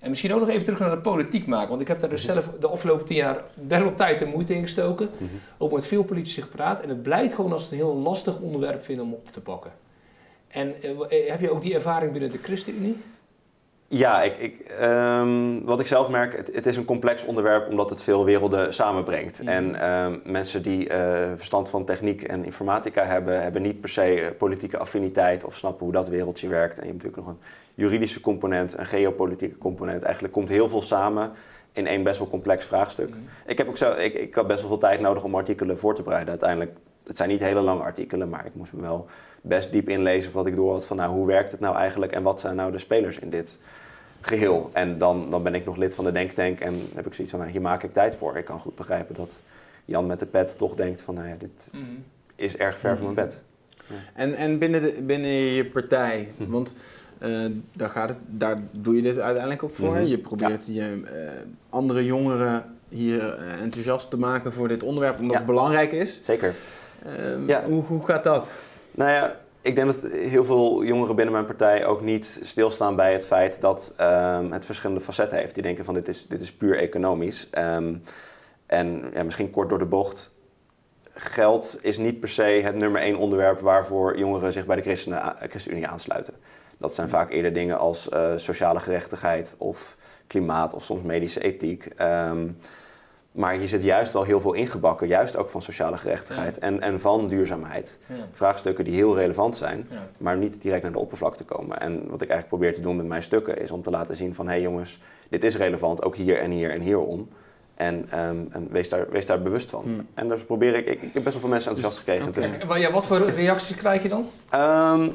En misschien ook nog even terug naar de politiek maken. Want ik heb daar dus mhm. zelf de afgelopen tien jaar best wel tijd en moeite in gestoken. Mhm. Ook met veel politici gepraat. En het blijkt gewoon als het een heel lastig onderwerp vinden om op te pakken. En eh, eh, heb je ook die ervaring binnen de ChristenUnie? Ja, ik, ik, ehm, wat ik zelf merk, het, het, is een complex onderwerp omdat het veel werelden samenbrengt. Mhm. En ehm, mensen die uh, verstand van techniek en informatica hebben, hebben niet per se politieke affiniteit of snappen hoe dat wereldje werkt. En je hebt natuurlijk nog een juridische component, een geopolitieke component. Eigenlijk komt heel veel samen in één best wel complex vraagstuk. Mhm. Ik heb ook zo, ik, ik had best wel veel tijd nodig om artikelen voor te bereiden. Uiteindelijk, het zijn niet hele lange artikelen, maar ik moest me wel best diep inlezen wat ik door had van nou, hoe werkt het nou eigenlijk en wat zijn nou de spelers in dit geheel. En dan, dan ben ik nog lid van de Denktank en heb ik zoiets van nou, hier maak ik tijd voor. Ik kan goed begrijpen dat Jan met de pet toch denkt van nou ja, dit mhm. is erg ver van mijn bed. Ja. En, en binnen, de, binnen je partij, mhm. want uh, daar, gaat het, daar doe je dit uiteindelijk ook voor. Mhm. Je probeert je uh, andere jongeren hier uh, enthousiast te maken voor dit onderwerp, omdat het belangrijk is. Zeker. Ehm, ja. hoe, hoe gaat dat? Nou ja, ik denk dat heel veel jongeren binnen mijn partij ook niet stilstaan bij het feit dat um, het verschillende facetten heeft. Die denken van dit is, dit is puur economisch. Um, en ja, misschien kort door de bocht. Geld is niet per se het nummer één onderwerp waarvoor jongeren zich bij de ChristenUnie aansluiten. Dat zijn vaak eerder dingen als uh, sociale gerechtigheid of klimaat of soms medische ethiek. Um, Maar je zit juist wel heel veel ingebakken, juist ook van sociale gerechtigheid en, en van duurzaamheid. Ja. Vraagstukken die heel relevant zijn, Ja. maar niet direct naar de oppervlakte komen. En wat ik eigenlijk probeer te doen met mijn stukken is om te laten zien van... hé hey jongens, dit is relevant, ook hier en hier en hierom. En, ehm, en wees, daar, wees daar bewust van. Hmm. En dus probeer ik, ik... Ik heb best wel veel mensen enthousiast gekregen. Dus, En wa- ja, wat voor reacties krijg je dan? Ehm,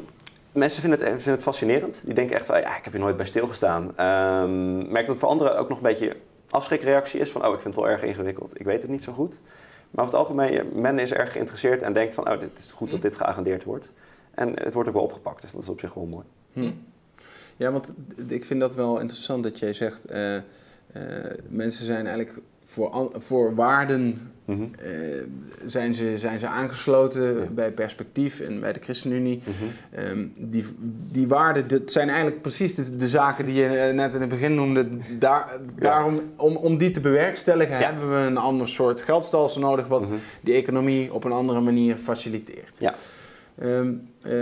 mensen vinden het, vinden het fascinerend. Die denken echt van, ja, ik heb hier nooit bij stilgestaan. Ehm merk dat het voor anderen ook nog een beetje afschrikreactie is. Van, oh, ik vind het wel erg ingewikkeld. Ik weet het niet zo goed. Maar over het algemeen, men is erg geïnteresseerd en denkt van, oh, dit is goed dat dit geagendeerd wordt. En het wordt ook wel opgepakt, dus dat is op zich wel mooi. Hm. Ja, want ik vind dat wel interessant dat jij zegt, eh, eh, mensen zijn eigenlijk voor, voor waarden Mhm, eh, zijn, ze, zijn ze aangesloten Ja. bij Perspectief en bij de ChristenUnie. mhm. Ehm, die, die waarden, dat zijn eigenlijk precies de, de zaken die je eh, net in het begin noemde. Daar, Daarom, om, om die te bewerkstelligen, Ja. hebben we een ander soort geldstelsel nodig, wat Mhm. die economie op een andere manier faciliteert. Ja. Ehm, eh,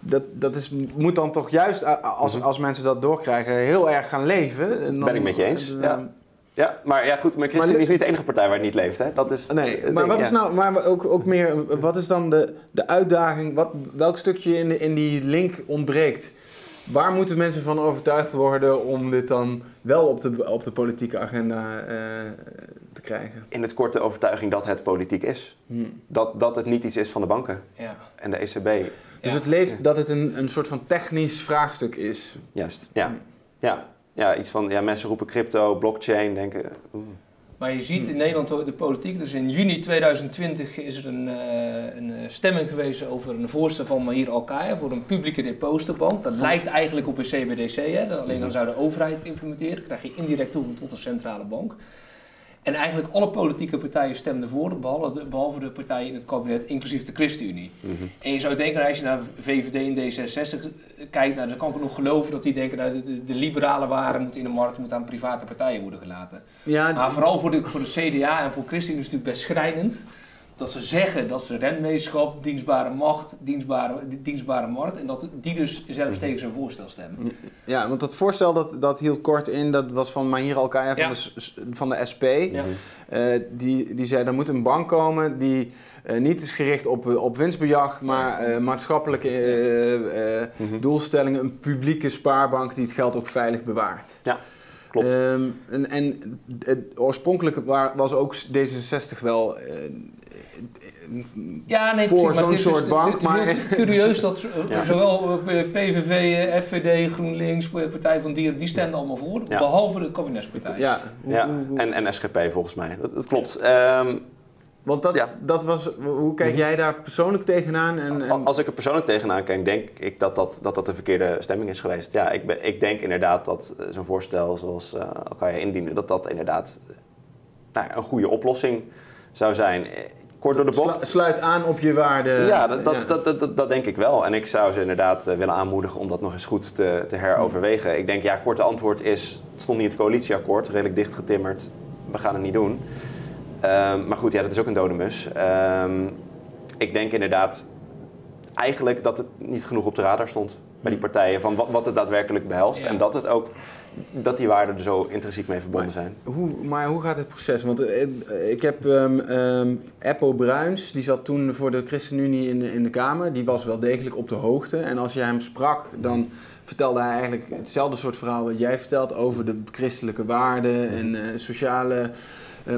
dat, dat is, moet dan toch juist, als, als mensen dat doorkrijgen, heel erg gaan leven. Dan- Ben ik met je eens, en, ja. Ja, maar ja, goed, maar ChristenUnie Maar- is niet de enige partij waar het niet leeft, hè? Dat is Nee, maar ding, wat is ja. nou, maar ook, ook meer, wat is dan de, de uitdaging, wat, welk stukje in, de, in die link ontbreekt? Waar moeten mensen van overtuigd worden om dit dan wel op de, op de politieke agenda eh, te krijgen? In het korte overtuiging dat het politiek is. Hm. Dat, dat het niet iets is van de banken Ja. en de ECB. Dus Ja. het leeft dat het een, een soort van technisch vraagstuk is. Juist, ja. Hm. Ja, ja iets van, ja, mensen roepen crypto, blockchain, denken... oeh. Maar je ziet in Nederland de politiek, dus in juni 2020 is er een, eh, een eh, stemming geweest over een voorstel van Mahir Alkaya voor een publieke depositobank. Dat lijkt eigenlijk op een CBDC, hè? dat alleen dan zou de overheid het implementeren. Dan krijg je indirect toegang tot een centrale bank. En eigenlijk alle politieke partijen stemden voor, behalve de, behalve de partijen in het kabinet, inclusief de ChristenUnie. Mhm. En je zou denken, als je naar VVD en D66 kijkt, nou, dan kan ik nog geloven dat die denken dat de, de, de liberale waren moeten in de markt moeten aan private partijen worden gelaten. Ja, Maar vooral voor de, voor de CDA en voor ChristenUnie is het natuurlijk best schrijnend dat ze zeggen dat ze renmeeschap, dienstbare macht, dienstbare, dienstbare markt en dat die dus zelfs tegen zo'n voorstel stemmen. ja, want dat voorstel dat, dat hield kort in, dat was van Mahir Alkaya van, Ja. de, van de SP. Ja. Eh, die, die zei, er moet een bank komen die eh, niet is gericht op, eh, op winstbejag, maar eh, maatschappelijke eh, eh, Mhm. doelstellingen. Een publieke spaarbank die het geld ook veilig bewaart. Klopt. Ehm, en, en het oorspronkelijk wa- was ook D66 wel eh, Ja, nee, Voor precies, zo'n het is dus- soort bank, Het is maar- curieus dat [LAUGHS] Ja. zowel eh, PVV, eh, FVD, GroenLinks, Partij van Dieren, die stemden allemaal voor, Ja. behalve de kabinetspartij. ja, Ja, en, en SGP volgens mij. Dat, dat klopt. Ehm, want dat, ja. dat was, hoe kijk Mhm. jij daar persoonlijk tegenaan? En, en, Als ik er persoonlijk tegenaan kijk, denk ik dat dat, dat, dat de verkeerde stemming is geweest. Ja, ik, ben, ik denk inderdaad dat eh, zo'n voorstel zoals uh, Alkaya indiende, dat dat inderdaad nou, een goede oplossing zou zijn. Kort door de bocht. sluit aan op je waarde. Ja, dat, dat, ja. Dat, dat, dat, dat denk ik wel. En ik zou ze inderdaad eh, willen aanmoedigen om dat nog eens goed te, te heroverwegen. Ik denk, ja, korte antwoord is, het stond niet in het coalitieakkoord, redelijk dichtgetimmerd, we gaan het niet doen. Ehm, maar goed, ja, dat is ook een dode mus. Ehm, ik denk inderdaad eigenlijk dat het niet genoeg op de radar stond bij die partijen van wat, wat het daadwerkelijk behelst. Ja. En dat het ook, dat die waarden er zo intrinsiek mee verbonden zijn. Hoe, maar hoe gaat het proces? Want eh, ik heb ehm ehm, Eppo Bruins, die zat toen voor de ChristenUnie in de, in de Kamer. Die was wel degelijk op de hoogte. En als je hem sprak, dan vertelde hij eigenlijk hetzelfde soort verhaal wat jij vertelt over de christelijke waarden en eh, sociale eh,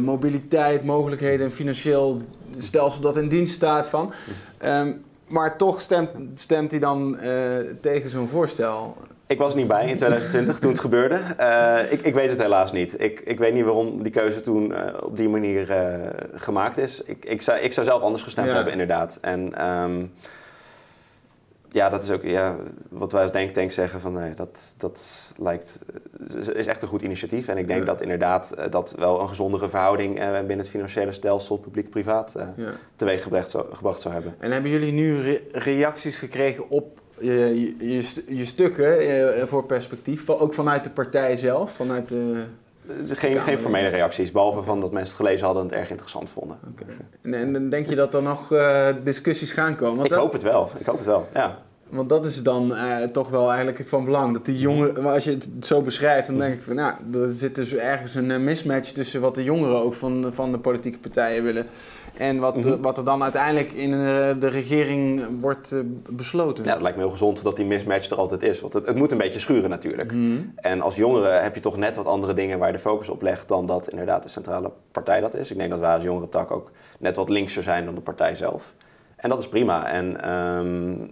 mobiliteit, mogelijkheden en financieel stelsel dat in dienst staat van. Ehm, maar toch stemt, stemt hij dan eh, tegen zo'n voorstel. Ik was er niet bij in 2020 toen het gebeurde. Eh, ik, ik weet het helaas niet. Ik, ik weet niet waarom die keuze toen eh, op die manier eh, gemaakt is. Ik, ik, zou, ik zou zelf anders gestemd Ja. hebben, inderdaad. En ehm, ja, dat is ook ja, wat wij als Denktank zeggen van nee, dat, dat lijkt, is- echt een goed initiatief. En ik denk Ja. dat inderdaad eh, dat wel een gezondere verhouding eh, binnen het financiële stelsel publiek-privaat eh Ja. teweeg gebracht zou, gebracht zou hebben. En hebben jullie nu re- reacties gekregen op je, je, je, st- je stukken voor perspectief? Ook vanuit de partij zelf? Vanuit de... Geen, Kamer. geen formele reacties, behalve van dat mensen het gelezen hadden en het erg interessant vonden. En, en dan denk je dat er nog eh, discussies gaan komen? Want Ik dat- hoop het wel. Ik hoop het wel. Ja. Want dat is dan uh, toch wel eigenlijk van belang. Dat die jongeren, maar als je het zo beschrijft, dan denk ik van nou, er zit dus ergens een mismatch tussen wat de jongeren ook van, van de politieke partijen willen. En wat, mm wat er dan uiteindelijk in de, de regering wordt uh, besloten. Ja, het lijkt me heel gezond dat die mismatch er altijd is. Want het, het moet een beetje schuren natuurlijk. Mm En als jongeren heb je toch net wat andere dingen waar je de focus op legt dan dat inderdaad de centrale partij dat is. Ik denk dat wij als jongere tak ook net wat linkser zijn dan de partij zelf. En dat is prima. En um,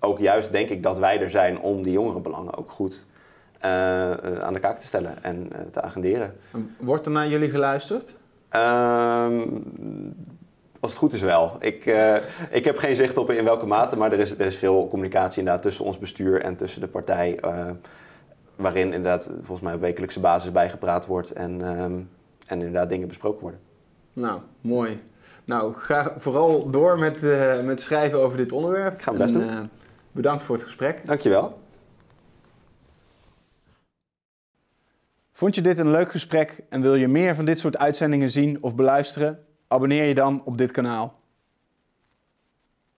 ook juist denk ik dat wij er zijn om die jongerenbelangen ook goed uh, aan de kaak te stellen en uh, te agenderen. Wordt er naar jullie geluisterd? Um, als het goed is wel. Ik, ik heb geen zicht op in welke mate, maar er is, er is veel communicatie inderdaad tussen ons bestuur en tussen de partij. waarin inderdaad volgens mij op wekelijkse basis bijgepraat wordt en, um, en inderdaad dingen besproken worden. Nou, mooi. Nou, ga vooral door met, met schrijven over dit onderwerp. Ik ga mijn best doen. Bedankt voor het gesprek. Dankjewel. Vond je dit een leuk gesprek en wil je meer van dit soort uitzendingen zien of beluisteren? Abonneer je dan op dit kanaal.